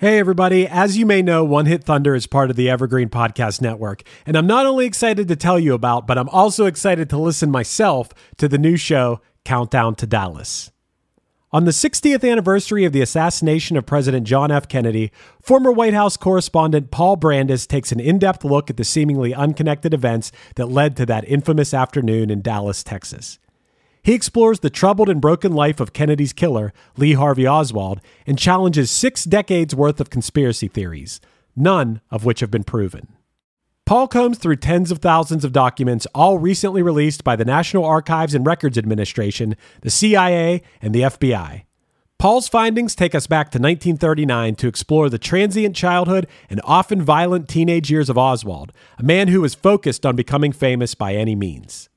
Hey, everybody. As you may know, One Hit Thunder is part of the Evergreen Podcast Network. And I'm not only excited to tell you about, but I'm also excited to listen myself to the new show, Countdown to Dallas. On the 60th anniversary of the assassination of President John F. Kennedy, former White House correspondent Paul Brandus takes an in depth look at the seemingly unconnected events that led to that infamous afternoon in Dallas, Texas. He explores the troubled and broken life of Kennedy's killer, Lee Harvey Oswald, and challenges six decades worth of conspiracy theories, none of which have been proven. Paul combs through tens of thousands of documents, all recently released by the National Archives and Records Administration, the CIA, and the FBI. Paul's findings take us back to 1939 to explore the transient childhood and often violent teenage years of Oswald, a man who was focused on becoming famous by any means.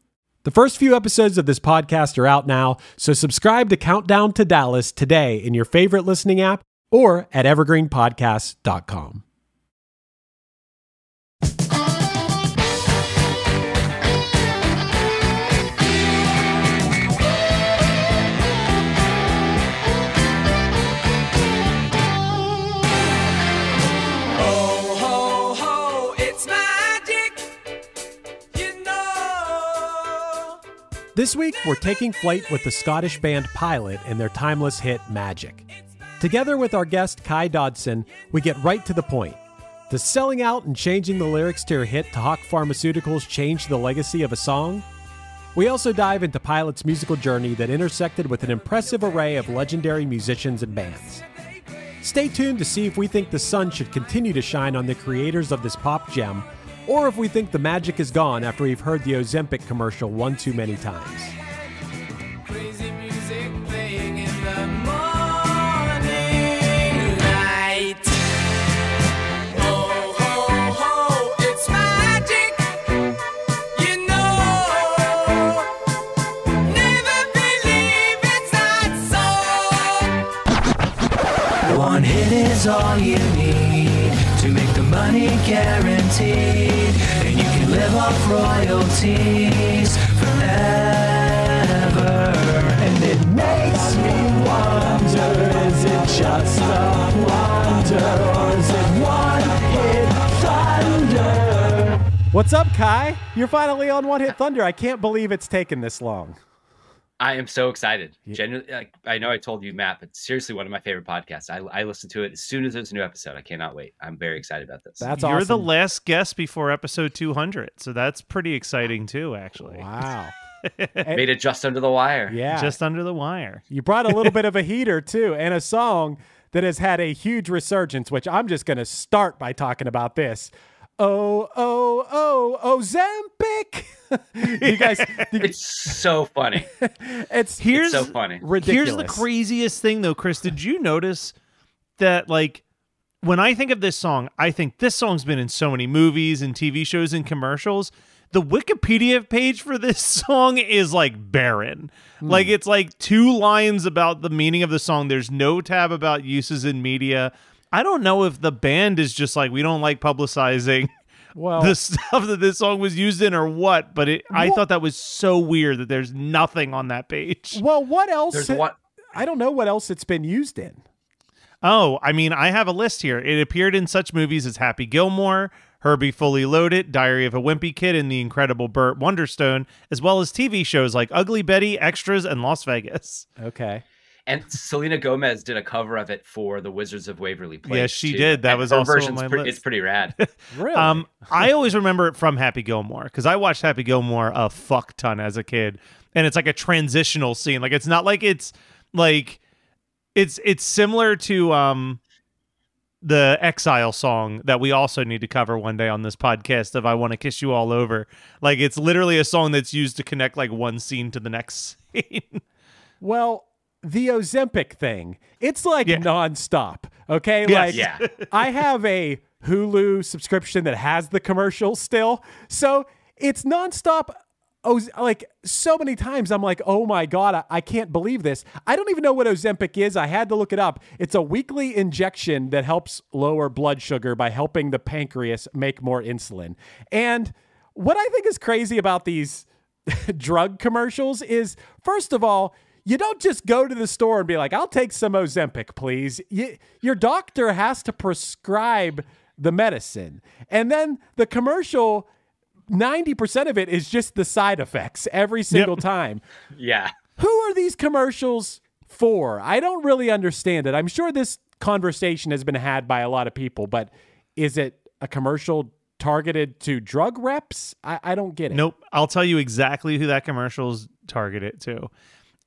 The first few episodes of this podcast are out now, so subscribe to Countdown to Dallas today in your favorite listening app or at evergreenpodcast.com. This week, we're taking flight with the Scottish band Pilot and their timeless hit Magic. Together with our guest Kai Dodson, we get right to the point. Does selling out and changing the lyrics to your hit to Hawk Pharmaceuticals change the legacy of a song? We also dive into Pilot's musical journey that intersected with an impressive array of legendary musicians and bands. Stay tuned to see if we think the sun should continue to shine on the creators of this pop gem, or if we think the magic is gone after we've heard the Ozempic commercial one too many times. Crazy music playing in the morning light. Ho, ho, ho, it's magic. You know. Never believe it's not so. One hit is all you need to make the money guaranteed. And you can live off royalties forever. And it makes me wonder is it just a wonder or is it one hit thunder? What's up, Kai? You're finally on One Hit Thunder. I can't believe it's taken this long. I am so excited. Genuinely, like, I know I told you, Matt, but seriously, one of my favorite podcasts. I, I listen to it as soon as there's a new episode. I cannot wait. I'm very excited about this. That's You're the last guest before episode 200, so that's pretty exciting too, actually. Wow. Made it just under the wire. Yeah. Just under the wire. you brought a little bit of a heater, too, and a song that has had a huge resurgence, which I'm just going to start by talking about this. Oh, oh, oh, Ozempic. you guys, you- It's so funny. it's Here's so funny. ridiculous. Here's the craziest thing though, Chris. Did you notice that like when I think of this song, I think this song's been in so many movies and TV shows and commercials. The Wikipedia page for this song is like barren. Hmm. Like it's like two lines about the meaning of the song. There's no tab about uses in media. I don't know if the band is just like we don't like publicizing Well, the stuff that this song was used in or what, but it, I thought that was so weird that there's nothing on that page. well, what else? There's one. I don't know what else it's been used in. Oh, I mean, I have a list here. It appeared in such movies as Happy Gilmore, Herbie Fully Loaded, Diary of a Wimpy Kid, and The Incredible Burt Wonderstone, as well as TV shows like Ugly Betty, Extras, and Las Vegas. Okay. And Selena Gomez did a cover of it for the Wizards of Waverly Place. Yes, she too. did. That And was her also on version's my pretty, list. It's pretty rad. Really? Um, I always remember it from Happy Gilmore because I watched Happy Gilmore a fuck ton as a kid, and it's like a transitional scene. Like it's not like it's like it's it's similar to um the Exile song that we also need to cover one day on this podcast of I Want to Kiss You All Over. Like it's literally a song that's used to connect like one scene to the next scene. Well, the Ozempic thing, it's like Yeah. nonstop. Okay. Yes. Like, Yeah. I have a Hulu subscription that has the commercial still. So it's nonstop. Oz- like so many times, I'm like, oh my God, I, I can't believe this. I don't even know what Ozempic is. I had to look it up. It's a weekly injection that helps lower blood sugar by helping the pancreas make more insulin. And what I think is crazy about these drug commercials is, first of all, you don't just go to the store and be like, I'll take some Ozempic, please. You, your doctor has to prescribe the medicine. And then the commercial, 90% of it is just the side effects every single time. Yeah. Who are these commercials for? I don't really understand it. I'm sure this conversation has been had by a lot of people, but is it a commercial targeted to drug reps? I, I don't get it. Nope. I'll tell you exactly who that commercial's targeted to.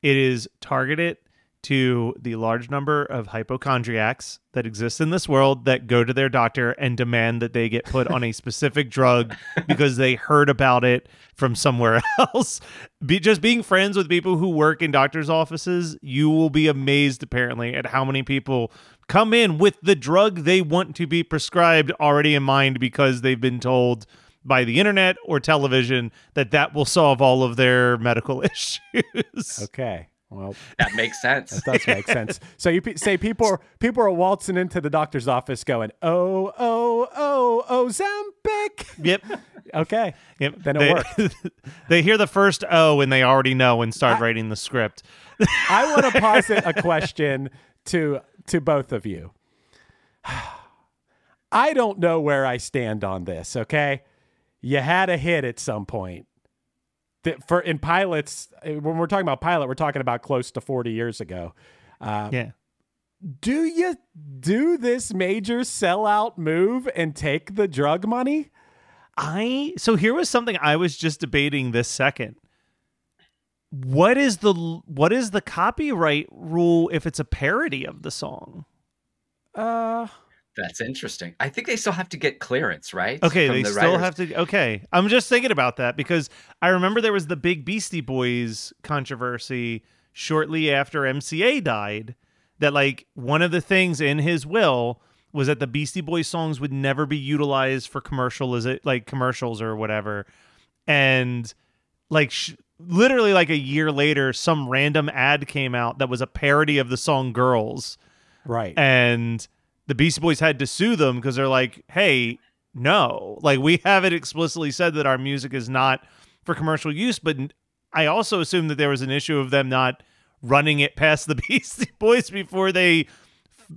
It is targeted to the large number of hypochondriacs that exist in this world that go to their doctor and demand that they get put on a specific drug because they heard about it from somewhere else. Be, just being friends with people who work in doctors' offices, you will be amazed apparently at how many people come in with the drug they want to be prescribed already in mind because they've been told by the internet or television that that will solve all of their medical issues. Okay. Well, That makes sense. that does make sense. So you pe- say people are, people are waltzing into the doctor's office going, "Oh, oh, oh, Ozempic." Yep. Okay. Yep. Then it they, worked. they hear the first O and they already know and start writing the script. I want to posit a question to to both of you. I don't know where I stand on this, okay? You had a hit at some point. That for in pilots, uh, when we're talking about pilot, we're talking about close to 40 years ago. Uh, Yeah. do you do this major sellout move and take the drug money? I so here was something I was just debating this second. What is the what is the copyright rule if it's a parody of the song? Uh, That's interesting. I think they still have to get clearance, right? Okay, From they the still writers. have to. Okay, I'm just thinking about that because I remember there was the big Beastie Boys controversy shortly after MCA died. That like one of the things in his will was that the Beastie Boys songs would never be utilized for commercial, is it like commercials or whatever, and like sh- literally like a year later, some random ad came out that was a parody of the song "Girls." right. and the Beastie Boys had to sue them because they're like, "Hey, no, like we haven't explicitly said that our music is not for commercial use." But I also assume that there was an issue of them not running it past the Beastie Boys before they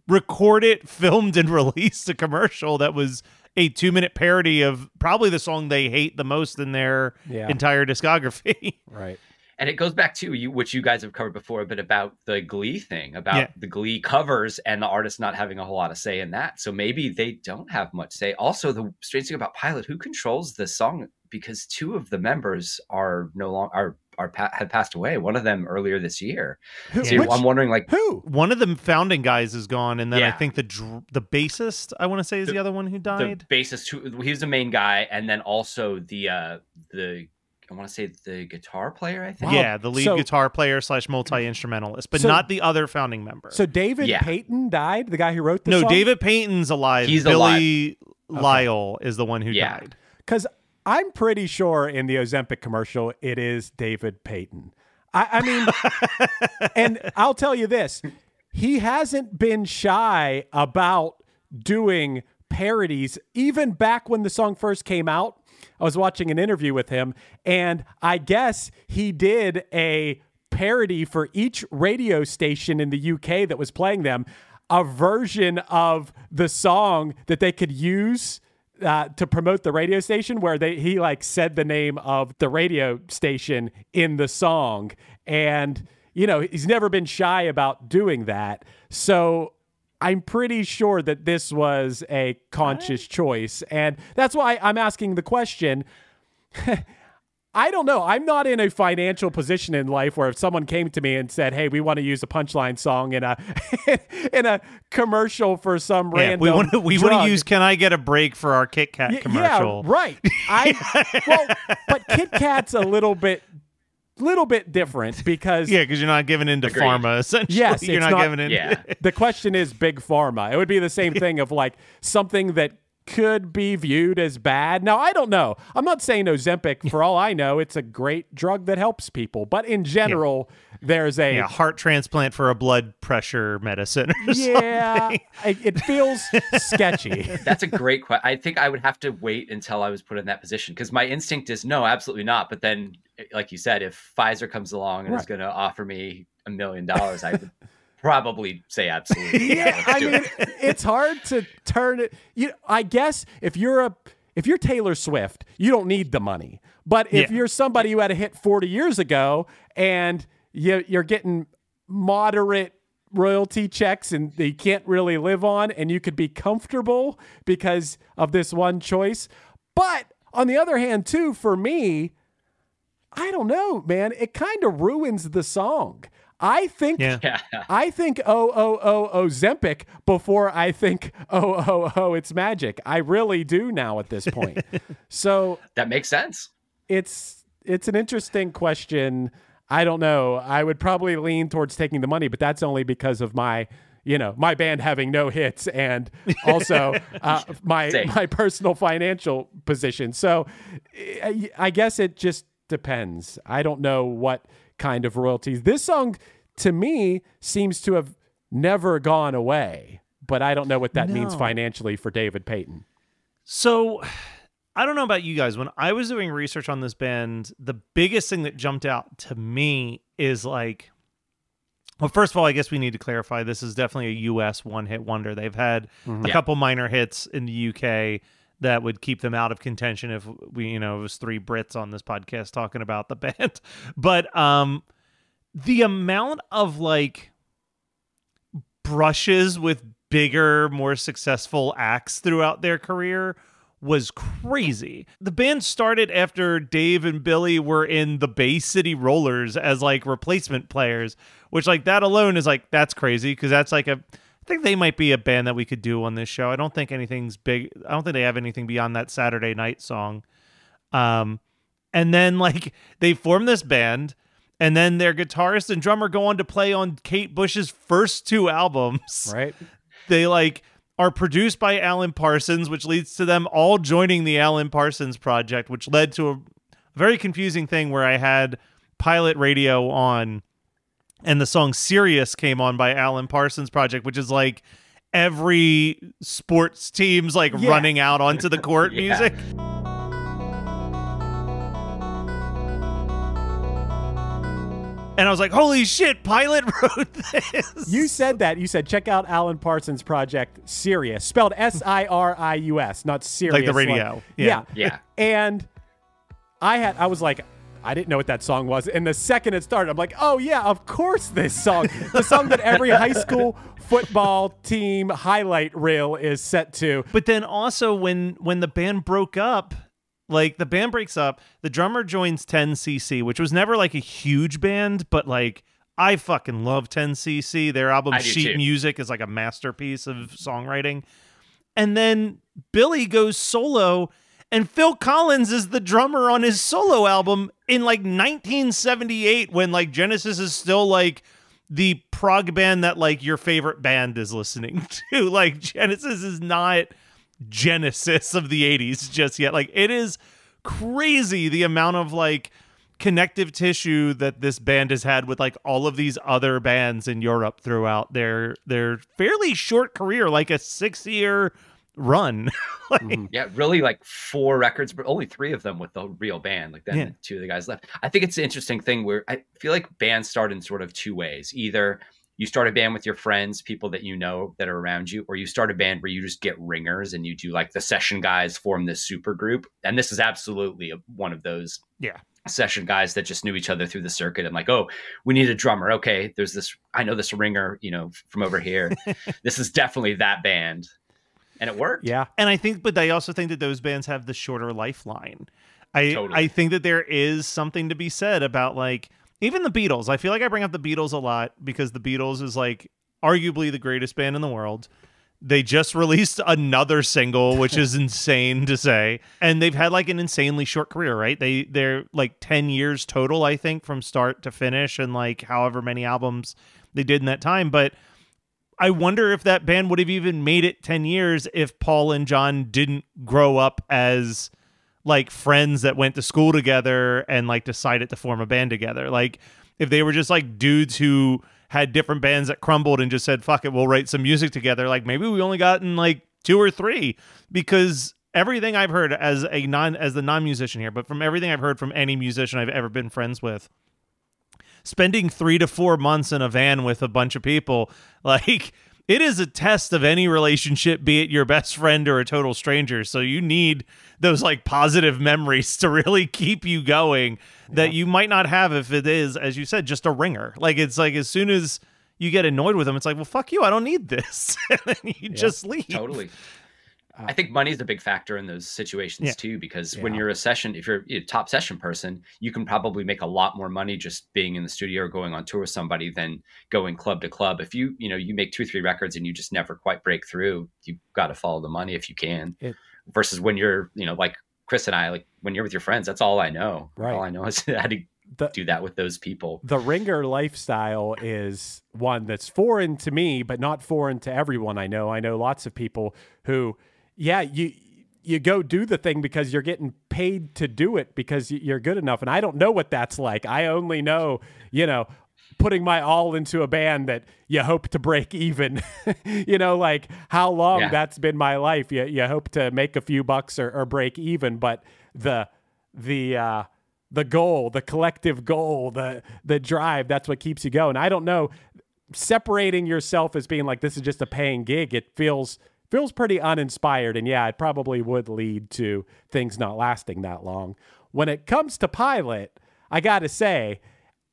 recorded, filmed, and released a commercial that was a two-minute parody of probably the song they hate the most in their Yeah. entire discography. right. And it goes back to you, which you guys have covered before, but about the Glee thing, about Yeah. the Glee covers and the artist not having a whole lot of say in that. So maybe they don't have much say. Also, the strange thing about Pilot, who controls the song? Because two of the members are no longer are are pa- have passed away. One of them earlier this year. Who, So which- I'm wondering, like, who? One of the founding guys is gone, and then I think the dr- the bassist I want to say is the, other one who the died. bassist who he was the main guy, and then also the uh the I want to say the guitar player. I think. Wow. Yeah, the lead So- guitar player slash multi instrumentalist, but So- not the other founding member. So David Yeah. Payton died, the guy who wrote the no, song? David Paton's alive. He's Billy Lyall is the one who Yeah. died. Because I'm pretty sure in the Ozempic commercial, it is David Paton. I, I mean, and I'll tell you this he hasn't been shy about doing parodies, even back when the song first came out. I was watching an interview with him, and I guess he did a parody for each radio station in the UK that was playing them, a version of the song that they could use uh, to promote the radio station where they he like said the name of the radio station in the song. And you know he's never been shy about doing that. So i'm pretty sure that this was a conscious choice and that's why i'm asking the question I don't know. I'm not in a financial position in life where if someone came to me and said, "Hey, we want to use a punchline song in a in a commercial for some Yeah, random we want to we want to use. Can I get a break for our Kit Kat commercial? Yeah, right. I well, but Kit Kat's a little bit little bit different because Yeah, because you're not giving into Agreed. pharma. Essentially, Yes, you're not, not- giving in. Yeah. the question is big pharma. It would be the same thing of like something that could be viewed as bad. Now, I don't know. I'm not saying Ozempic, for all I know, it's a great drug that helps people. But in general, there's a yeah, heart transplant for a blood pressure medicine. Or yeah, something. I- it feels sketchy. That's a great question. I think I would have to wait until I was put in that position because my instinct is no, absolutely not. But then, like you said, if Pfizer comes along and is going to offer me a million dollars, I would probably say absolutely. yeah, let's I mean, it. it's hard to turn it. You, I guess if you're a if you're Taylor Swift, you don't need the money. But if Yeah. you're somebody who had a hit 40 years ago and you, you're getting moderate royalty checks and they can't really live on, and you could be comfortable because of this one choice. But on the other hand, too, for me, I don't know, man. It kind of ruins the song. I think Yeah. Yeah. I think oh oh oh oh Zempic before I think oh oh oh it's magic. I really do now at this point. so That makes sense. it's it's an interesting question. I don't know. I would probably lean towards taking the money, but that's only because of my you know my band having no hits and also uh, my Same. my personal financial position. So I, I guess it just depends. I don't know what kind of royalties. This song to me seems to have never gone away, but I don't know what that means financially for David Paton. So I don't know about you guys. When I was doing research on this band, the biggest thing that jumped out to me is like, well, first of all, I guess we need to clarify this is definitely a US one hit wonder. They've had a mm-hmm. Yeah. couple minor hits in the UK that would keep them out of contention if we, you know, it was three Brits on this podcast talking about the band. But um the amount of like brushes with bigger, more successful acts throughout their career was crazy. The band started after Dave and Billy were in the Bay City Rollers as like replacement players, which like that alone is like that's crazy because that's like a think they might be a band that we could do on this show. I don't think anything's big. I don't think they have anything beyond that Saturday night song. Um and then like they form this band and then their guitarist and drummer go on to play on Kate Bush's first two albums Right? they like are produced by Alan Parsons, which leads to them all joining the Alan Parsons project, which led to a very confusing thing where I had Pilot Radio on and the song Sirius came on by Alan Parsons project, which is like every sports team's like Yeah. running out onto the court Yeah. music. And I was like, holy shit, Pilot wrote this. You said that. You said check out Alan Parsons' project Sirius, spelled S I R I U S, not Sirius. Like the radio. Yeah. Yeah. And I had I was like I didn't know what that song was. And the second it started, I'm like, oh yeah, of course this song. the song that every high school football team highlight reel is set to. But then also when when the band broke up, like the band breaks up, the drummer joins 10cc, which was never like a huge band, but like I fucking love 10cc. Their album I Sheet too. Music is like a masterpiece of songwriting. And then Billy goes solo and Phil Collins is the drummer on his solo album in like 1978 when like Genesis is still like the prog band that like your favorite band is listening to. Like Genesis is not Genesis of the 80s just yet. Like it is crazy the amount of like connective tissue that this band has had with like all of these other bands in Europe throughout their their fairly short career, like a 6-year run. like, mm-hmm. Yeah, really like four records, but only three of them with the real band. Like then Yeah. two of the guys left. I think it's an interesting thing where I feel like bands start in sort of two ways. Either you start a band with your friends, people that you know that are around you, or you start a band where you just get ringers and you do like the session guys form this super group. And this is absolutely a, one of those Yeah. session guys that just knew each other through the circuit and like, oh, we need a drummer. Okay, there's this. I know this ringer, you know, from over here. this is definitely that band, and it worked. Yeah. And I think, but I also think that those bands have the shorter lifeline. I Totally. I think that there is something to be said about like even the Beatles. I feel like I bring up the Beatles a lot because the Beatles is like arguably the greatest band in the world. They just released another single, which is insane to say, and they've had like an insanely short career, right? They they're like ten years total, I think, from start to finish, and like however many albums they did in that time. But I wonder if that band would have even made it 10 years if Paul and John didn't grow up as like friends that went to school together and like decided to form a band together. Like if they were just like dudes who had different bands that crumbled and just said, fuck it, we'll write some music together. Like maybe we only gotten like two or three because everything I've heard as a non as the non musician here, but from everything I've heard from any musician I've ever been friends with, spending three to four months in a van with a bunch of people, like it is a test of any relationship, be it your best friend or a total stranger. So you need those like positive memories to really keep you going that you might not have if it is, as you said, just a ringer. Like it's like as soon as you get annoyed with them, it's like, well, fuck you, I don't need this. and then you just leave. Totally. I think money is a big factor in those situations Yeah. too, because when you're a session, if you're a top session person, you can probably make a lot more money just being in the studio or going on tour with somebody than going club to club. If you, you know, you make two or three records and you just never quite break through, you've got to follow the money if you can. It- Versus when you're, you know, like Chris and I, like when you're with your friends, that's all I know. Right. All I know is how to The- do that with those people. the ringer lifestyle is one that's foreign to me, but not foreign to everyone I know. I know lots of people who, yeah, you you go do the thing because you're getting paid to do it because you're good enough. And I don't know what that's like. I only know, you know, putting my all into a band that you hope to break even. you know, like how long Yeah. that's been my life. You you hope to make a few bucks or, or break even, but the the uh the goal, the collective goal, the the drive, that's what keeps you going. I don't know separating yourself as being like this is just a paying gig, it feels feels pretty uninspired and yeah, it probably would lead to things not lasting that long. When it comes to Pilot, I got to say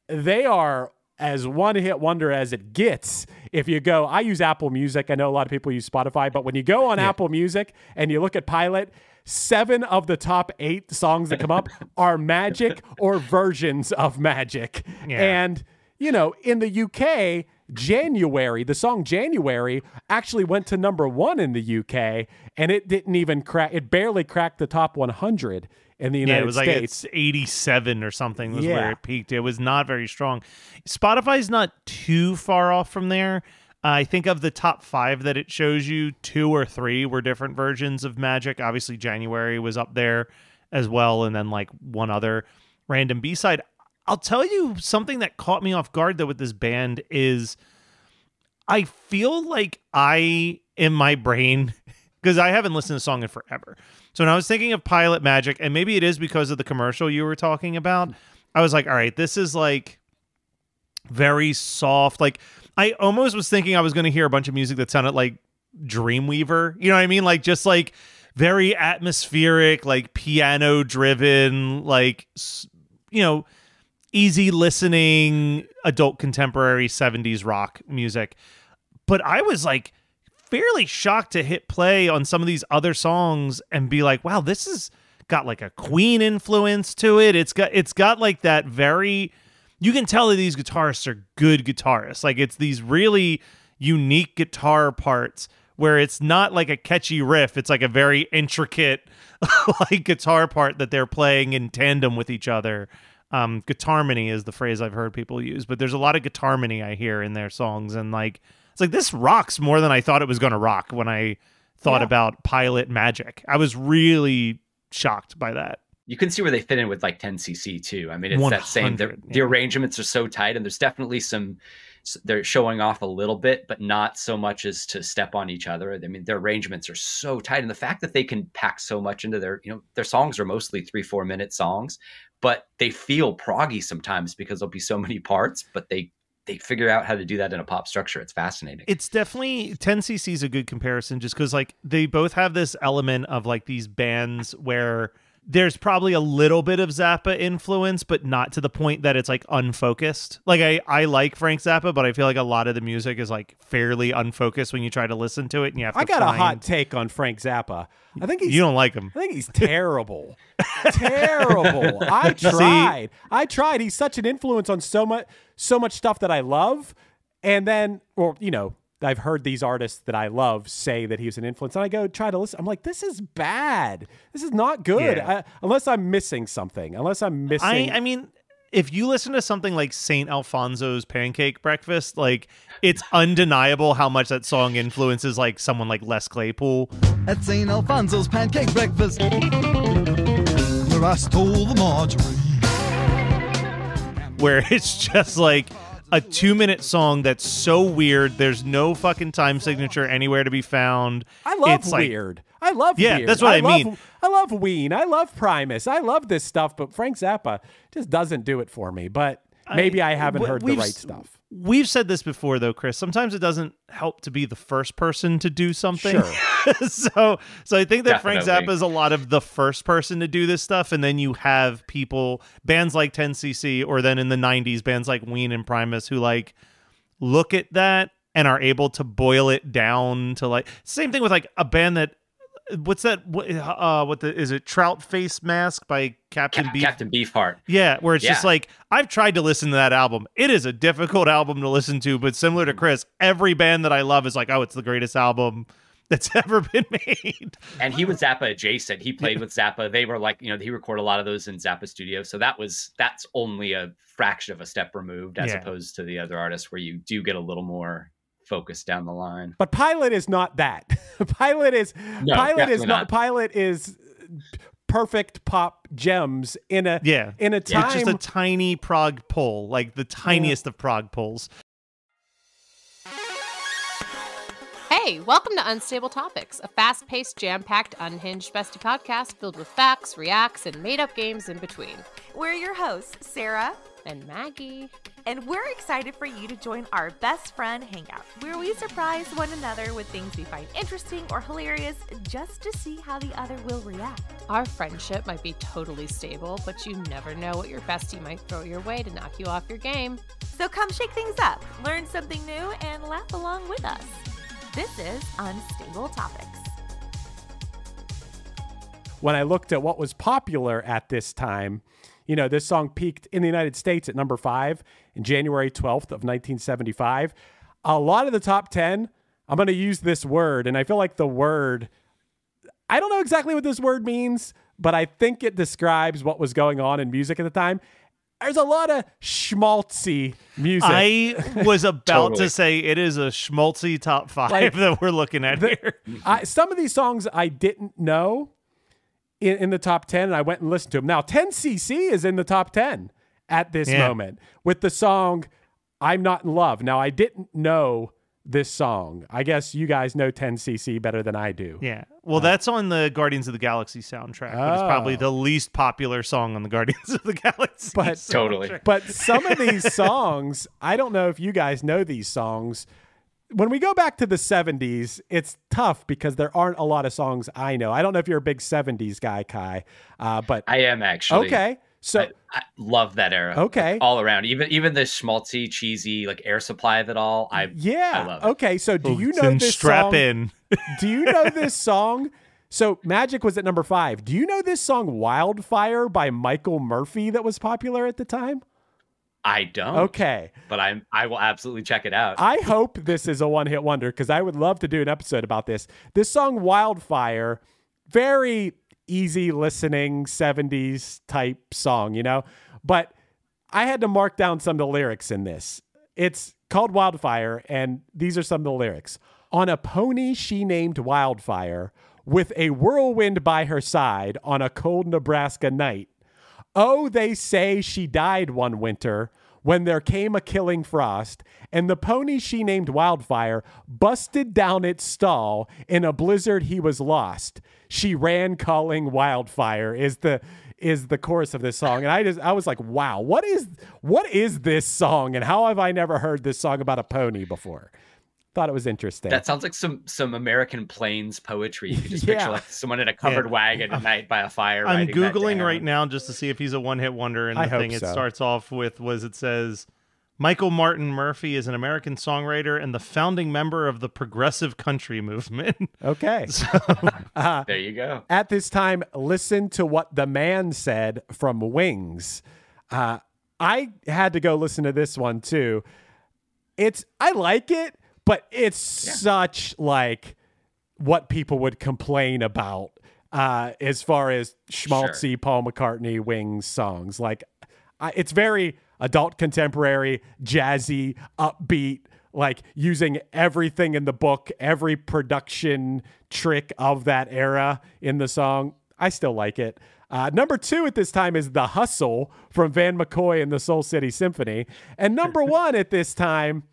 they are as one hit wonder as it gets. If you go, I use Apple Music. I know a lot of people use Spotify, but when you go on Apple Music and you look at Pilot, seven of the top eight songs that come up are magic or versions of magic. Yeah. And, you know, in the UK, January, the song January actually went to number one in the UK and it didn't even crack, it barely cracked the top 100 in the United States. yeah, it was like it's 87 or something was Yeah. where it peaked. It was not very strong. Spotify's not too far off from there. I think of the top five that it shows you, two or three were different versions of Magic. Obviously, January was up there as well, and then like one other random B side. I'll tell you something that caught me off guard though with this band is I feel like I in my brain because I haven't listened to the song in forever. So when I was thinking of Pilot Magic, and maybe it is because of the commercial you were talking about, I was like, all right, this is like very soft. Like I almost was thinking I was going to hear a bunch of music that sounded like Dreamweaver. You know what I mean? Like just like very atmospheric, like piano driven, like you know, easy listening adult contemporary 70s rock music. But I was like fairly shocked to hit play on some of these other songs and be like, wow, this has got like a Queen influence to it. It's got it's got like that very you can tell that these guitarists are good guitarists. Like it's these really unique guitar parts where it's not like a catchy riff. It's like a very intricate like guitar part that they're playing in tandem with each other. Um, guitarmony is the phrase I've heard people use, but there's a lot of guitarmony I hear in their songs, and like it's like this rocks more than I thought it was going to rock when I thought Yeah. about Pilot Magic. I was really shocked by that. you can see where they fit in with like 10cc too. I mean, it's that same. The, 100, the arrangements are so tight, and there's definitely some. They're showing off a little bit, but not so much as to step on each other. I mean, their arrangements are so tight, and the fact that they can pack so much into their, you know, their songs are mostly three, four minute songs, but they feel proggy sometimes because there'll be so many parts, but they they figure out how to do that in a pop structure. It's fascinating. It's definitely 10cc is a good comparison just because like they both have this element of like these bands where there's probably a little bit of Zappa influence, but not to the point that it's like unfocused. Like I, I like Frank Zappa, but I feel like a lot of the music is like fairly unfocused when you try to listen to it and you have to I got a hot take on Frank Zappa. I think he's You don't like him. I think he's terrible. terrible. I tried. I tried. He's such an influence on so much so much stuff that I love. And then or you know, I've heard these artists that I love say that he was an influence. And I go try to listen. I'm like, this is bad. This is not good. Yeah. I, unless I'm missing something. Unless I'm missing I, I mean, if you listen to something like Saint Alfonzo's Pancake Breakfast, like it's undeniable how much that song influences like someone like Les Claypool. At St. Alfonzo's pancake breakfast, where I stole the margarine. where it's just like a two minute song that's so weird. There's no fucking time signature anywhere to be found. I love it's like, weird. I love Yeah, weird. that's what I love, mean. I love Ween. I love Primus. I love this stuff, but Frank Zappa just doesn't do it for me. But maybe I, haven't heard the right stuff. We've said this before, though, Chris. Sometimes it doesn't help to be the first person to do something. Sure. so, so I think that Frank Zappa is a lot of the first person to do this stuff, and then you have people, bands like 10cc, or then in the '90s, bands like Ween and Primus, who like look at that and are able to boil it down to like same thing with like a band that. What's that? What, uh, what the is it? Trout Face Mask by Captain Cap- Beef. Captain Beefheart. Yeah, where it's just like I've tried to listen to that album. It is a difficult album to listen to, but similar to Chris, every band that I love is like, oh, it's the greatest album that's ever been made. and he was Zappa adjacent. He played with Zappa. They were like, you know, he recorded a lot of those in Zappa Studio. So that was that's only a fraction of a step removed as Yeah. opposed to the other artists where you do get a little more focused down the line. But Pilot is not that. Pilot is No, Pilot is not, not. Pilot is perfect pop gems in a Yeah. in a It's time just a tiny prog pull, like the tiniest of prog pulls. Hey, welcome to Unstable Topics, a fast paced, jam packed, unhinged bestie podcast filled with facts, reacts, and made up games in between. We're your hosts, Sarah, And Maggie. and we're excited for you to join our best friend hangout, where we surprise one another with things we find interesting or hilarious just to see how the other will react. Our friendship might be totally stable, but you never know what your bestie might throw your way to knock you off your game. So come shake things up, learn something new, and laugh along with us. This is Unstable Topics. when I looked at what was popular at this time, you know, this song peaked in the United States at number five in January 12th of 1975. A lot of the top 10, I'm going to use this word, and I feel like the word, I don't know exactly what this word means, but I think it describes what was going on in music at the time. There's a lot of schmaltzy music. I was about Totally. to say it is a schmaltzy top five Like, that we're looking at here. I, some of these songs I didn't know in, in the top 10, and I went and listened to him. Now, 10cc is in the top 10 at this Yeah. moment with the song I'm Not in Love. Now, I didn't know this song. I guess you guys know 10cc better than I do. Yeah. Well, uh, that's on the Guardians of the Galaxy soundtrack, but it's probably Oh. the least popular song on the Guardians of the Galaxy. But- Totally. But some of these songs, I don't know if you guys know these songs. When we go back to the 70s, it's tough because there aren't a lot of songs I know. I don't know if you're a big 70s guy, Kai, uh, but I am actually. okay. So I, I love that era. Okay. Like, all around. Even even the schmaltzy, cheesy, like air supply of it all. I Yeah. I love it. Okay. So do you know Then this strap song? in. Do you know this song? So Magic was at number five. Do you know this song Wildfire by Michael Murphey that was popular at the time? I don't. Okay. But I'm I will absolutely check it out. I hope this is a one hit wonder because I would love to do an episode about this. This song Wildfire, very easy listening 70s type song, you know? But I had to mark down some of the lyrics in this. It's called Wildfire, and these are some of the lyrics. On a pony she named Wildfire, with a whirlwind by her side on a cold Nebraska night. Oh, they say she died one winter when there came a killing frost, and the pony she named Wildfire busted down its stall. In a blizzard, he was lost. She ran calling Wildfire is the is the chorus of this song. And I just I was like, wow, what is what is this song? And how have I never heard this song about a pony before? Thought it was interesting. That sounds like some some American Plains poetry. You could just Yeah. picture like someone in a covered wagon at night by a fire. I'm googling right now just to see if he's a one-hit wonder. And the I hope thing it starts off with was it says Michael Martin Murphey is an American songwriter and the founding member of the progressive country movement. okay. There you go. at this time, listen to what the man said from Wings. Uh, I had to go listen to this one too. It's I like it, but it's such like what people would complain about uh, as far as schmaltzy Paul McCartney Wings songs. Like, I, it's very adult contemporary, jazzy, upbeat, like using everything in the book, every production trick of that era in the song. I still like it. Uh, number two at this time is The Hustle from Van McCoy and the Soul City Symphony. And number one at this time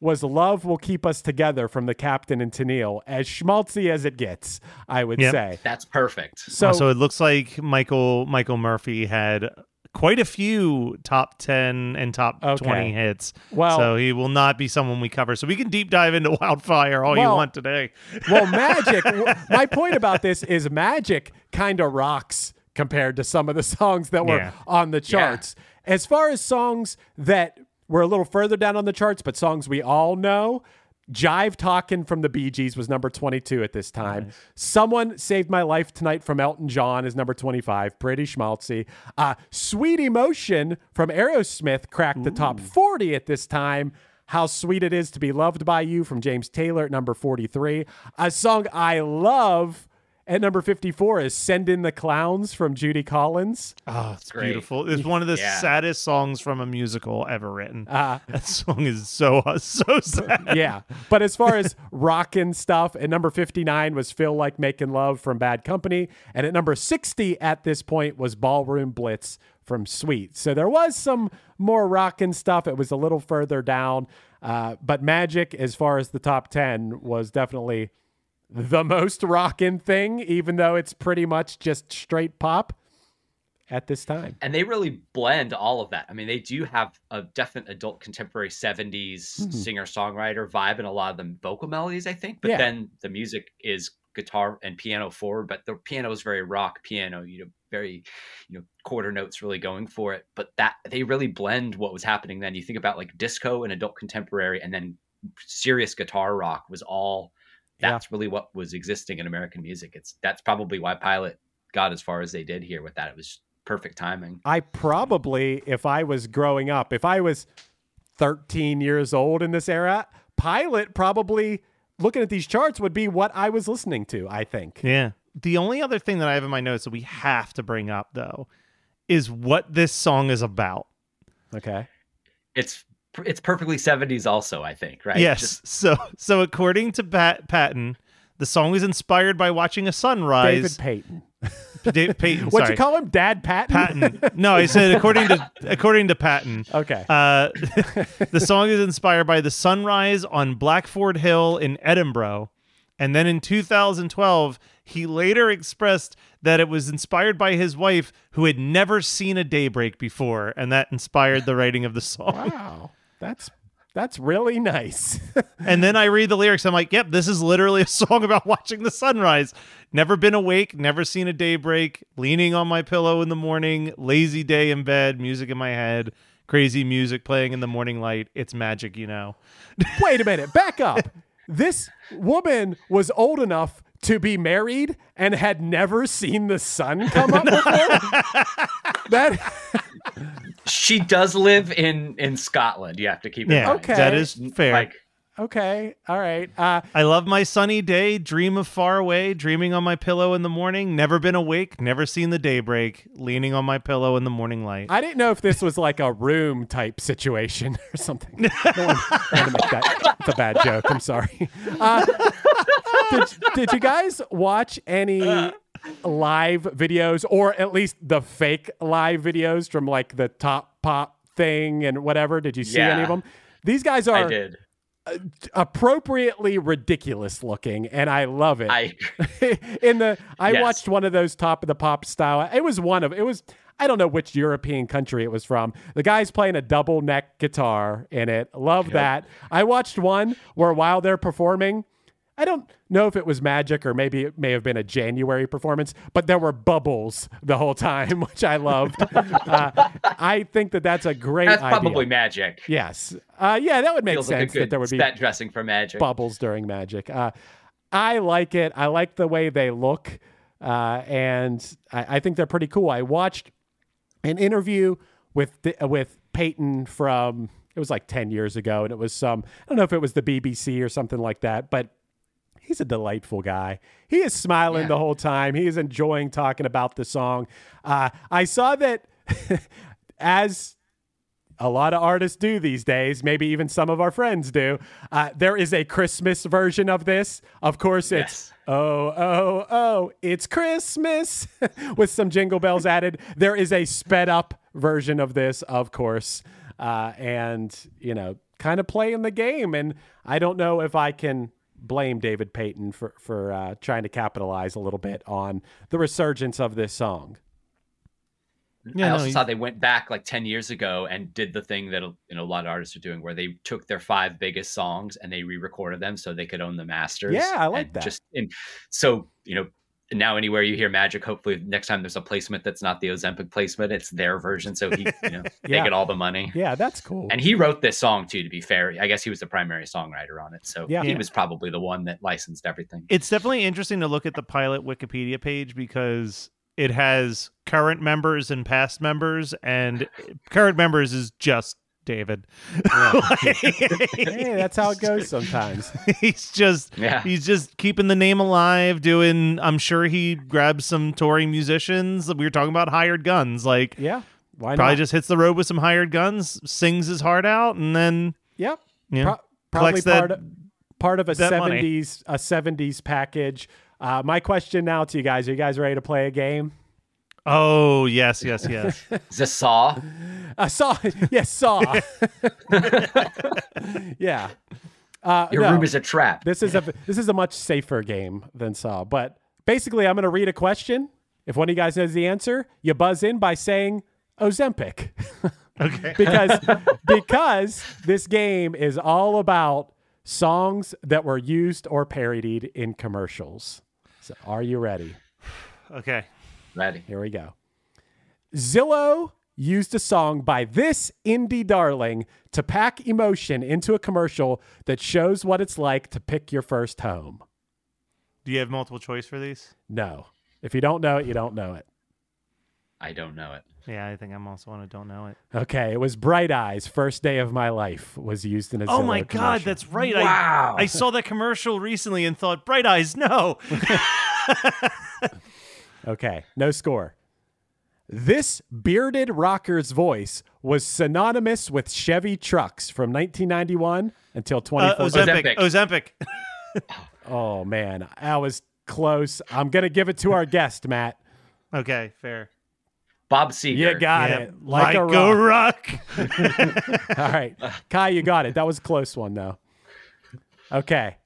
was Love Will Keep Us Together from the Captain and Tennille, as schmaltzy as it gets, I would Yep. say. That's perfect. So, uh, So, it looks like Michael Michael Murphey had quite a few top 10 and top Okay. 20 hits. Well- so he will not be someone we cover. So we can deep dive into Wildfire all you want today. Well, Magic. my point about this is Magic kind of rocks compared to some of the songs that were Yeah. on the charts. As far as songs that were a little further down on the charts, but songs we all know. Jive Talkin' from the Bee Gees was number 22 at this time. Someone Saved My Life Tonight from Elton John is number 25. Pretty schmaltzy. Uh, Sweet Emotion from Aerosmith cracked the top 40 at this time. How Sweet It Is to Be Loved by You from James Taylor at number 43. A song I love at number 54 is Send in the Clowns from Judy Collins. Oh, it's Great. beautiful. It's one of the Yeah. saddest songs from a musical ever written. Uh, that song is so so sad. yeah. But as far as rockin' stuff, at number 59 was Feel Like Making Love from Bad Company. And at number 60 at this point was Ballroom Blitz from Sweet. So there was some more rockin' stuff. It was a little further down. Uh, but Magic, as far as the top 10, was definitely the most rockin' thing, even though it's pretty much just straight pop at this time. and they really blend all of that. I mean, they do have a definite adult contemporary 70s Mm-hmm. singer songwriter vibe and a lot of the vocal melodies, I think. But Yeah. then the music is guitar and piano forward, but the piano is very rock piano, you know, very, you know, quarter notes really going for it. But that they really blend what was happening then. You think about like disco and adult contemporary and then serious guitar rock was all Yeah. that's really what was existing in American music. It's that's probably why Pilot got as far as they did here with that. It was perfect timing. I probably, if I was growing up, if I was 13 years old in this era, Pilot probably looking at these charts would be what I was listening to, I think. Yeah. The only other thing that I have in my notes that we have to bring up though is what this song is about. Okay. it's it's perfectly 70s also i think right yes. Just- so so according to Pat Patton, the song was inspired by watching a sunrise. David Paton. David Paton. What'd sorry. you call him? Dad Patton? Patton. No, I said according to according to Patton. Okay. Uh, the song is inspired by the sunrise on Blackford Hill in Edinburgh. And then in 2012, he later expressed that it was inspired by his wife who had never seen a daybreak before. And that inspired the writing of the song. wow. That's that's really nice. And then I read the lyrics. I'm like, yep, this is literally a song about watching the sunrise. Never been awake, never seen a daybreak, leaning on my pillow in the morning, lazy day in bed, music in my head, crazy music playing in the morning light. It's magic, you know. Wait a minute. Back up. This woman was old enough to be married and had never seen the sun come up before. that she does live in in scotland you have to keep in Yeah, mind Okay. that is fair. like okay. All right. Uh I love my sunny day, dream of far away, dreaming on my pillow in the morning, never been awake, never seen the daybreak, leaning on my pillow in the morning light. I didn't know if this was like a room type situation or something. I don't want, I want to make that. It's a bad joke. I'm sorry. Uh, did, did you guys watch any live videos, or at least the fake live videos from like the Top Pop thing and whatever? Did you see any of them? These guys i are did appropriately ridiculous looking, and I love it. i in the I Yes. watched one of those top of the pop style. It was one of it was I don't know which European country it was from. The guy's playing a double neck guitar in it. Love that. I watched one where while they're performing, I don't know if it was magic or maybe it may have been a January performance, but there were bubbles the whole time, which I loved. uh, I think that that's a great that's idea. probably magic Yes. Uh, yeah, that would make feels sense good that there would be set dressing for magic bubbles during magic. Uh, I like it. I like the way they look, uh, and I, I think they're pretty cool. I watched an interview with the, with Paton from it was like ten years ago, and it was some I don't know if it was the BBC or something like that, but. He's a delightful guy. He is smiling Yeah. the whole time. He is enjoying talking about the song. Uh, I saw that as a lot of artists do these days, maybe even some of our friends do. Uh, there is a Christmas version of this. Of course, it's Yes. oh, oh, oh, it's Christmas with some jingle bells added. There is a sped up version of this, of course, uh, and, you know, kind of playing the game. And I don't know if I can blame David Paton for, for uh, trying to capitalize a little bit on the resurgence of this song. Yeah, I also you- saw they went back like 10 years ago and did the thing that you know a lot of artists are doing where they took their five biggest songs and they re-recorded them so they could own the masters. Yeah, I like and that. Just and so, you know, now anywhere you hear magic, hopefully next time there's a placement that's not the Ozempic placement, it's their version. So he, you know, they Yeah. get all the money. Yeah, that's cool. And he wrote this song too, to be fair. I guess he was the primary songwriter on it. So Yeah. he Yeah. was probably the one that licensed everything. It's definitely interesting to look at the pilot Wikipedia page because it has current members and past members, and current members is just David. hey, that's how it goes sometimes. he's just Yeah. he's just keeping the name alive doing i'm sure he grabs some touring musicians we were talking about hired guns like Yeah. Why probably not? just hits the road with some hired guns sings his heart out and then Yep. yeah Pro- probably Collects that- part of, part of a 70s a 70s package. Uh, my question now to you guys: Are you guys ready to play a game? Oh yes yes yes Is this Saw? Uh, saw, yes, saw. yeah. Uh, Your no, room is a trap. this is a this is a much safer game than saw. But basically, I'm going to read a question. If one of you guys knows the answer, you buzz in by saying Ozempic. okay because because this game is all about songs that were used or parodied in commercials. So, are you ready? okay Ready. Here we go. Zillow used a song by this indie darling to pack emotion into a commercial that shows what it's like to pick your first home. do you have multiple choice for these No. If you don't know it, you don't know it. I don't know it. yeah i think i'm also on a don't know it Okay, it was Bright Eyes, First Day of My Life was used in a oh Zillow my god that's right Wow. I, I saw that commercial recently and thought bright eyes no Okay, no score. This bearded rocker's voice was synonymous with Chevy trucks from 1991 until uh, 2014. ozempic ozempic oh man, I was close. I'm gonna give it to our guest, Matt. okay fair Bob Seger. You got Yeah, it, like, a rock. All right, Kai, you got it. That was a close one though. Okay,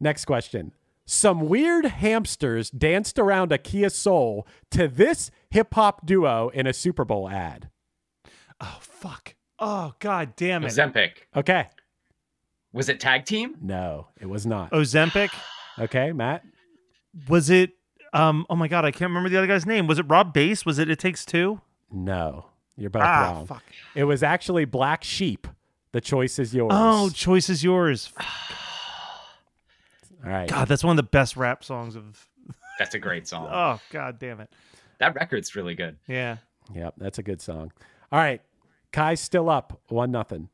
next question. Some weird hamsters danced around a Kia Soul to this hip hop duo in a Super Bowl ad. Oh fuck! Oh god damn it! Ozempic. Okay, Was it tag team? no, it was not. Ozempic. Okay, Matt. Was it? Um. Oh my god, I can't remember the other guy's name. Was it Rob Bass? Was it? It takes two. No, you're both Ah, wrong. fuck. It was actually Black Sheep. The choice is yours. Oh, choice is yours. all right. God, that's one of the best rap songs of. That's a great song. Oh god damn it! that record's really good. Yeah. Yep, that's a good song. All right, Kai's still up, one nothing.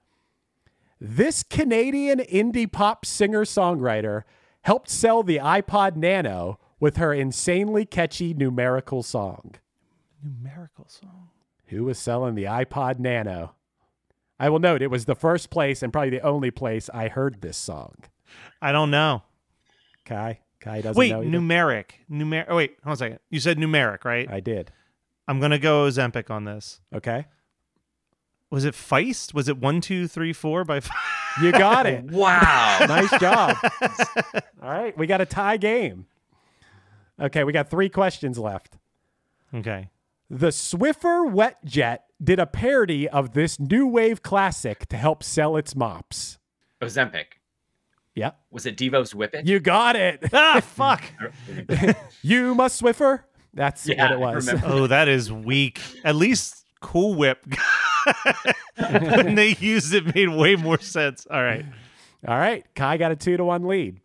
This Canadian indie pop singer songwriter helped sell the iPod Nano with her insanely catchy numerical song. Numerical song. Who was selling the iPod Nano? I will note it was the first place and probably the only place I heard this song. I don't know. Kai, Kai doesn't Wait, know. either? numeric. Numeric. Oh wait, hold on a second. You said numeric, right? I did. I'm gonna go Ozempic on this. Okay, Was it Feist? Was it one, two, three, four by? F- you got it. Wow. nice job. All right, we got a tie game. Okay, we got three questions left. okay. The Swiffer Wet Jet did a parody of this new wave classic to help sell its mops. Ozempic. Yep, Was it Devo's Whip It? you got it. Ah, fuck. you must Swiffer. That's Yeah, what it was. Oh, that is weak. At least Cool Whip. when they used it, made way more sense. All right. All right, Kai got a two to one lead.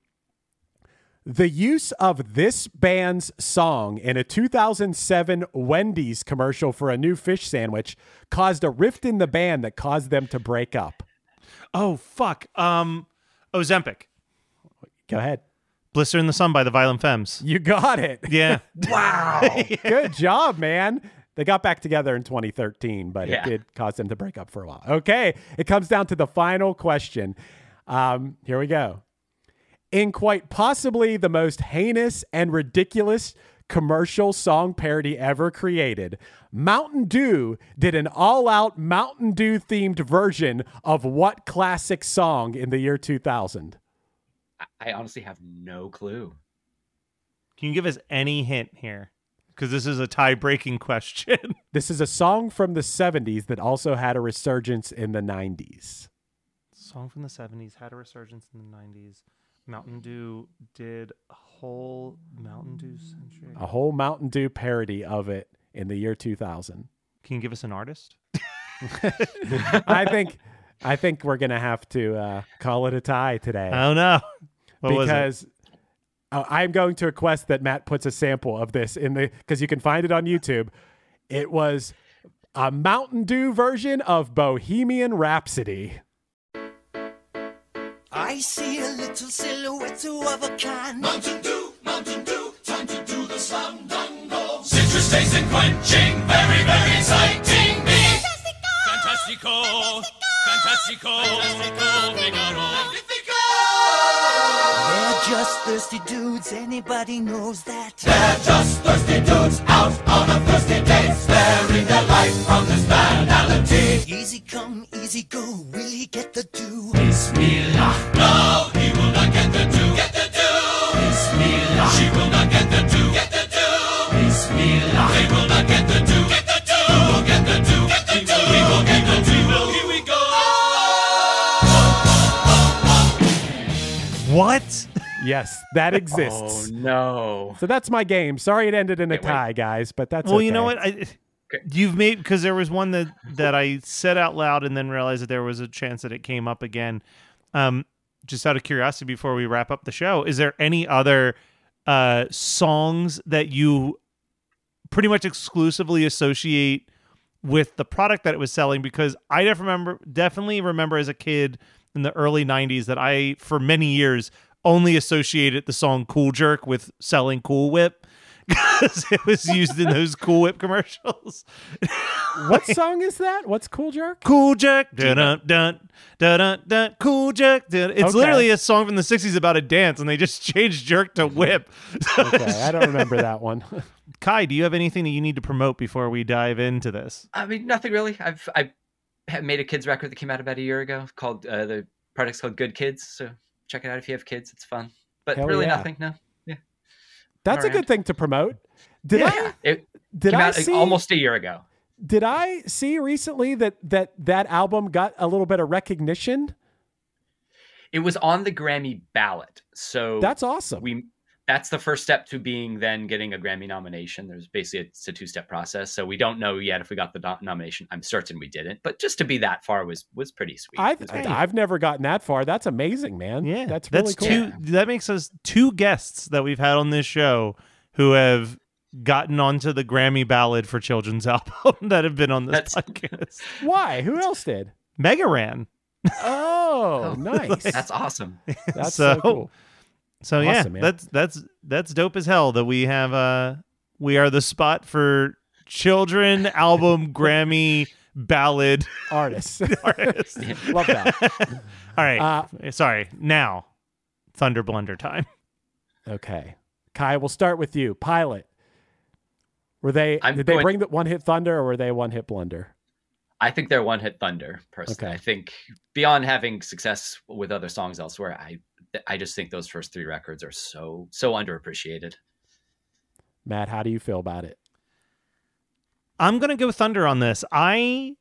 The use of this band's song in a 2007 Wendy's commercial for a new fish sandwich caused a rift in the band that caused them to break up. Oh fuck. Um, Ozempic. Go ahead. Blister in the Sun by the Violent Femmes. You got it. Yeah. Wow. Good job, man. They got back together in 2013, but Yeah. it did cause them to break up for a while. Okay, it comes down to the final question. Um, here we go. In quite possibly the most heinous and ridiculous commercial song parody ever created, Mountain Dew did an all out Mountain Dew themed version of what classic song in the year 2000? I honestly have no clue. Can you give us any hint here? because this is a tie-breaking question. This is a song from the 70s that also had a resurgence in the 90s. Song from the 70s had a resurgence in the 90s. Mountain Dew did a whole Mountain Dew century. A whole Mountain Dew parody of it in the year 2000. Can you give us an artist? I think I think we're going to have to uh, call it a tie today. Oh no. What was it? because uh, I'm going to request that Matt puts a sample of this in the because you can find it on YouTube. It was a Mountain Dew version of Bohemian Rhapsody. I see a little silhouette of a can. Mountain Dew, Citrus and quenching, very, very exciting me. Fantastico, Fantastico, Fantastico, Figaro. They're just thirsty dudes, anybody knows that. They're just thirsty dudes out on a thirsty date, sparing their life from this banality. Easy come, easy go, will he get the dew? Bismillah. No, he will not get the dew. Get the dew. Bismillah. She will not get the dew. Get the What? Yes, that exists. Oh no. So that's my game. Sorry it ended in a Can't wait. tie, guys, but that's well, you know what? I, you've made because there was one that that I said out loud and then realized that there was a chance that it came up again. Um, just out of curiosity, before we wrap up the show, is there any other uh songs that you pretty much exclusively associate with the product that it was selling? Because I def- remember definitely remember as a kid in the early '90s that I for many years only associated the song "Cool Jerk" with selling Cool Whip because it was used in those Cool Whip commercials. What song is that? What's Cool Jerk? Cool Jerk. dun dun dun dun dun. Cool Jack, dun. It's Okay. literally a song from the '60s about a dance, and they just changed jerk to whip. Okay, I don't remember that one. Kai, do you have anything that you need to promote before we dive into this? I mean, nothing really. I've I made a kids record that came out about a year ago called uh, the product's called Good Kids. So check it out if you have kids. It's fun, but Hell really yeah. nothing. No. That's a good thing to promote. Did I it did I see almost a year ago. did I see recently that that that album got a little bit of recognition? It was on the Grammy ballot, so That's awesome. we that's the first step to being then getting a Grammy nomination. There's basically it's a two step process, so we don't know yet if we got the no- nomination. I'm certain we didn't, but just to be that far was was pretty sweet. I've It I've never gotten that far. That's amazing, man. Yeah, that's really cool. two. That makes us two guests that we've had on this show who have gotten onto the Grammy ballad for children's album that have been on this That's- podcast. Why? Who else did? Mega Ran. Oh, oh, nice. That's awesome. That's so, so- cool. So yeah, man. that's that's that's dope as hell that we have uh we are the spot for children album Grammy ballad Artists. artist. Love that. All right. Uh, Sorry. Now Thunder Blunder time. Okay. Kai, we'll start with you. Pilot. Were they I'm did they bring the one hit thunder or were they one hit blunder? I think they're one hit thunder. Personally, Okay. I think beyond having success with other songs elsewhere, I I just think those first three records are so so underappreciated. Matt, how do you feel about it? I'm gonna go Thunder on this. I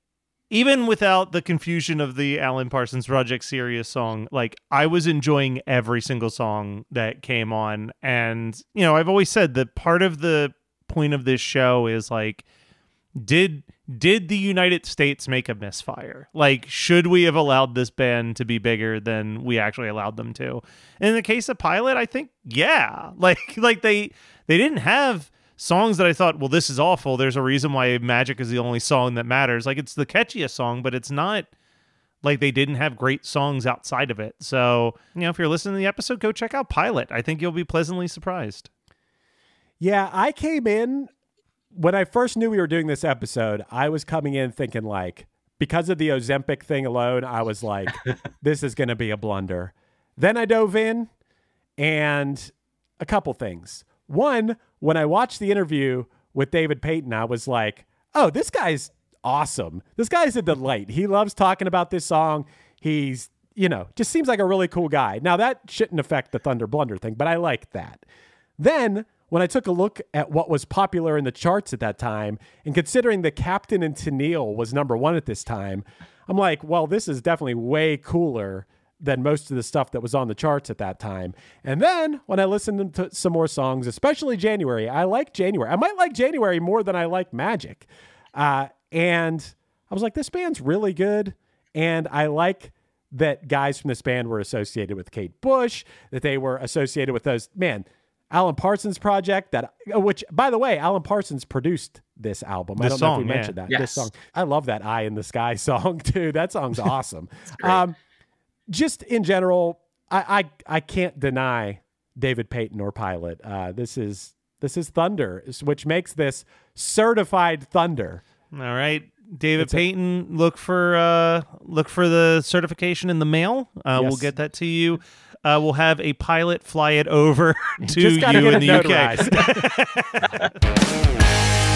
even without the confusion of the Alan Parsons Project Sirius song, like I was enjoying every single song that came on. And, you know, I've always said that part of the point of this show is like, did did the United States make a misfire? Like, should we have allowed this band to be bigger than we actually allowed them to? In the case of Pilot, I think, yeah. Like like they they didn't have songs that I thought, well, this is awful. There's a reason why Magic is the only song that matters. Like it's the catchiest song, but it's not like they didn't have great songs outside of it. So, you know, if you're listening to the episode, go check out Pilot. I think you'll be pleasantly surprised. Yeah, I came in when I first knew we were doing this episode, I was coming in thinking like because of the Ozempic thing alone, I was like, this is gonna be a blunder. Then I dove in and a couple things. One, when I watched the interview with David Paton, I was like, oh, this guy's awesome. This guy's a delight. He loves talking about this song. He's, you know, just seems like a really cool guy. Now, that shouldn't affect the Thunder Blunder thing, but I like that. Then, when I took a look at what was popular in the charts at that time, and considering that Captain and Tennille was number one at this time, I'm like, well, this is definitely way cooler than most of the stuff that was on the charts at that time. And then when I listened to some more songs, especially January, I like January. I might like January more than I like Magic. Uh, and I was like, this band's really good. And I like that guys from this band were associated with Kate Bush, that they were associated with those, man, Alan Parsons project that uh, which by the way, Alan Parsons produced this album. I don't know if song, we yeah. mentioned that. This song. I love that Eye in the Sky song too. That song's awesome. um just in general, I, I I can't deny David Paton or Pilot. Uh this is this is thunder, which makes this certified thunder. All right. David It's a- Paton, look for uh, look for the certification in the mail. Uh, We'll get that to you. Uh, we'll have a pilot fly it over to you in the UK.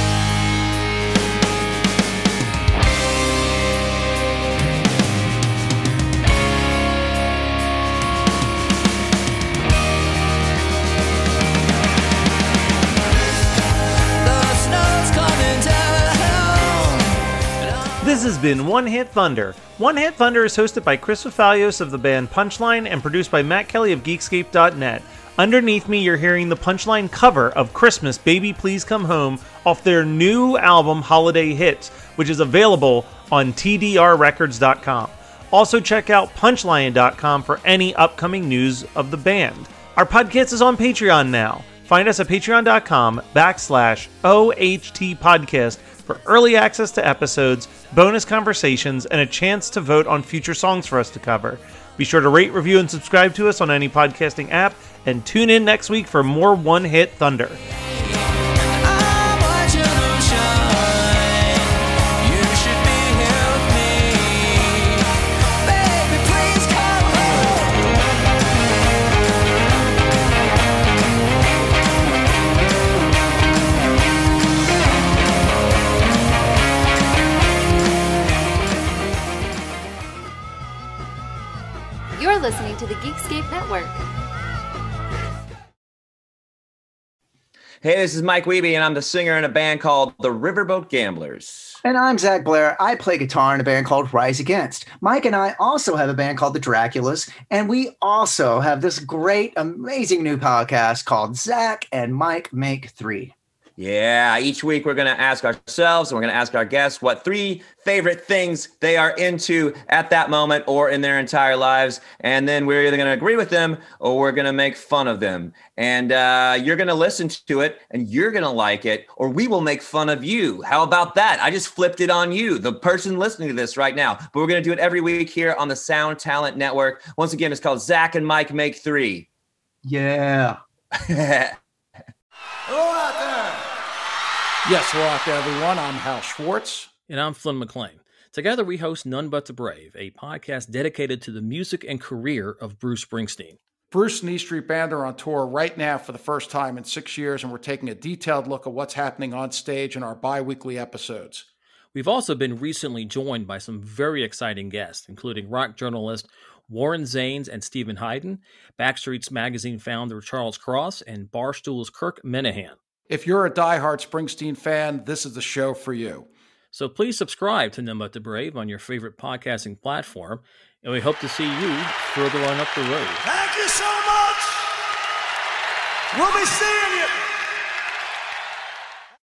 This has been One Hit Thunder. One Hit Thunder is hosted by Chris Fafalios of the band Punchline and produced by Matt Kelly of Geekscape.net. Underneath me, you're hearing the Punchline cover of Christmas Baby Please Come Home off their new album Holiday Hits, which is available on TDRRecords.com. Also, check out Punchline.com for any upcoming news of the band. Our podcast is on Patreon now. Find us at patreon.com backslash OHT podcast for early access to episodes, bonus conversations, and a chance to vote on future songs for us to cover. Be sure to rate, review, and subscribe to us on any podcasting app, and tune in next week for more One Hit Thunder. Hey, this is Mike Wiebe, and I'm the singer in a band called the Riverboat Gamblers. And I'm Zach Blair. I play guitar in a band called Rise Against. Mike and I also have a band called the Draculas, and we also have this great, amazing new podcast called Zach and Mike Make Three. Yeah, each week we're going to ask ourselves and we're going to ask our guests what three favorite things they are into at that moment or in their entire lives. And then we're either going to agree with them or we're going to make fun of them. And uh, you're going to listen to it and you're going to like it, or we will make fun of you. How about that? I just flipped it on you, the person listening to this right now. But we're going to do it every week here on the Sound Talent Network. Once again, it's called Zach and Mike Make Three. Yeah. Hello out there. Yes, hello out there, everyone. I'm Hal Schwartz. And I'm Flynn McLean. Together, we host None But the Brave, a podcast dedicated to the music and career of Bruce Springsteen. Bruce and E Street Band are on tour right now for the first time in six years, and we're taking a detailed look at what's happening on stage in our bi weekly episodes. We've also been recently joined by some very exciting guests, including rock journalist Warren Zanes and Steven Hyden, Backstreet's Magazine founder Charles Cross, and Barstool's Kirk Minihane. If you're a diehard Springsteen fan, this is the show for you. So please subscribe to None But the Brave on your favorite podcasting platform, and we hope to see you further on up the road. Thank you so much. We'll be seeing you.